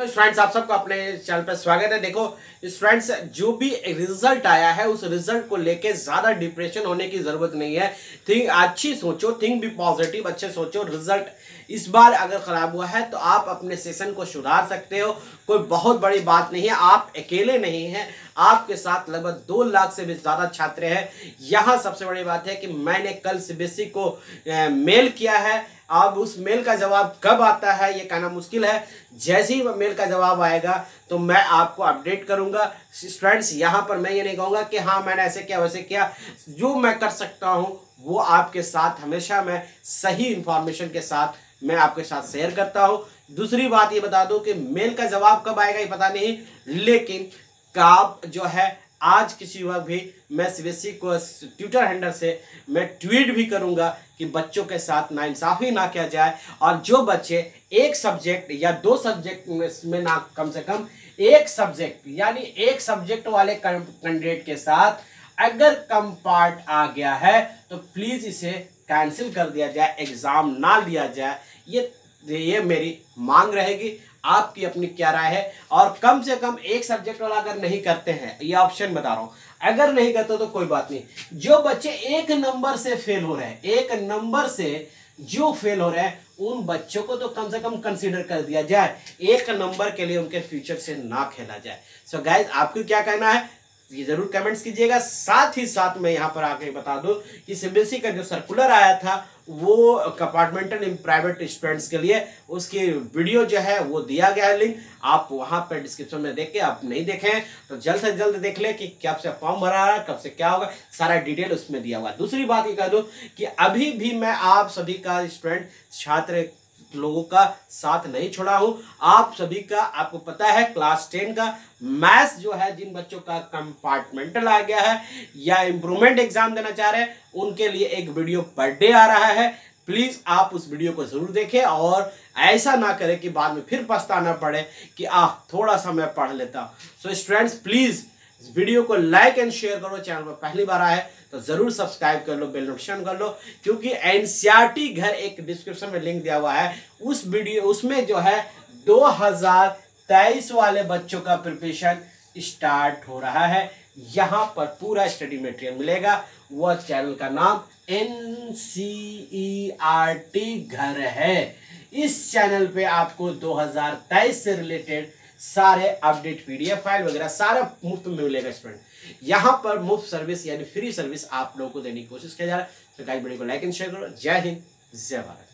तो स्टूडेंट्स आप सबको अपने चैनल पर स्वागत है। देखो स्टूडेंट्स जो भी रिज़ल्ट आया है, उस रिज़ल्ट को लेके ज़्यादा डिप्रेशन होने की ज़रूरत नहीं है। थिंक अच्छी सोचो थिंक भी पॉजिटिव अच्छे सोचो रिज़ल्ट इस बार अगर ख़राब हुआ है तो आप अपने सेशन को सुधार सकते हो। कोई बहुत बड़ी बात नहीं है, आप अकेले नहीं हैं। आपके साथ लगभग दो लाख से भी ज़्यादा छात्र हैं। यहाँ सबसे बड़ी बात है कि मैंने कल सीबीएसई को मेल किया है। अब उस मेल का जवाब कब आता है, ये कहना मुश्किल है। जैसे ही मेल का जवाब आएगा तो मैं आपको अपडेट करूँगा। स्टूडेंट्स यहाँ पर मैं ये नहीं कहूँगा कि हाँ मैंने ऐसे किया, वैसे किया। जो मैं कर सकता हूँ, वो आपके साथ, हमेशा मैं सही इंफॉर्मेशन के साथ, मैं आपके साथ शेयर करता हूँ। दूसरी बात ये बता दो कि मेल का जवाब कब आएगा, ये पता नहीं। लेकिन काब जो है, आज किसी वक्त भी मैं सीबीएसई को ट्विटर हैंडल से मैं ट्वीट भी करूँगा कि बच्चों के साथ नाइंसाफ़ी ना किया जाए और जो बच्चे एक सब्जेक्ट या दो सब्जेक्ट में ना कम से कम एक सब्जेक्ट यानी एक सब्जेक्ट वाले कैंडिडेट के साथ अगर कम पार्ट आ गया है तो प्लीज़ इसे कैंसिल कर दिया जाए एग्ज़ाम ना लिया जाए। ये ये मेरी मांग रहेगी। आपकी अपनी क्या राय है? और कम से कम एक सब्जेक्ट वाला अगर नहीं करते हैं, ये ऑप्शन बता रहा हूँ। अगर नहीं करते तो कोई बात नहीं। जो बच्चे एक नंबर से फेल हो रहे हैं, एक नंबर से जो फेल हो रहे हैं, उन बच्चों को तो कम से कम कंसीडर कर दिया जाए। एक नंबर के लिए उनके फ्यूचर से ना खेला जाए। सो so गाइज़ आपको क्या कहना है? ये ज़रूर कमेंट्स कीजिएगा। साथ ही साथ मैं यहाँ पर आके बता दूँ कि सीबीएसई का जो सर्कुलर आया था, वो कंपार्टमेंटल इन प्राइवेट स्टूडेंट्स के लिए, उसकी वीडियो जो है, वो दिया गया है लिंक आप वहाँ पर डिस्क्रिप्शन में देख के आप नहीं देखें तो जल्द से जल्द देख ले कि कब से फॉर्म भरा रहा है, कब से क्या होगा, सारा डिटेल उसमें दिया हुआ दूसरी बात ये कह दो कि अभी भी मैं आप सभी का स्टूडेंट छात्र लोगों का साथ नहीं छोड़ा हूँ। आप सभी का, आपको पता है क्लास टेन का मैथ्स जो है, जिन बच्चों का कंपार्टमेंटल आ गया है या इम्प्रूवमेंट एग्ज़ाम देना चाह रहे हैं, उनके लिए एक वीडियो पर डे आ रहा है। प्लीज़ आप उस वीडियो को ज़रूर देखें और ऐसा ना करें कि बाद में फिर पछताना पड़े कि आ थोड़ा सा मैं पढ़ लेता। सो स्टूडेंट्स प्लीज़ इस वीडियो को लाइक एंड शेयर करो, चैनल पर पहली बार आए तो ज़रूर सब्सक्राइब कर लो, बेल नोटिफिकेशन कर लो, क्योंकि एनसीआरटी घर एक डिस्क्रिप्शन में लिंक दिया हुआ है। उस वीडियो, उसमें जो है 2023 वाले बच्चों का प्रिपरेशन स्टार्ट हो रहा है। यहाँ पर पूरा स्टडी मटेरियल मिलेगा। वह चैनल का नाम एन e घर है। इस चैनल पे आपको 2023 से रिलेटेड सारे अपडेट पीडीएफ फ़ाइल वगैरह, सारा मुफ़्त में मिलेगा स्टूडेंट यहाँ पर मुफ़्त सर्विस यानी फ्री सर्विस आप लोगों को देने की कोशिश किया जा रहा है। तो गाइड वीडियो को लाइक एंड शेयर करो। जय हिंद, जय भारत।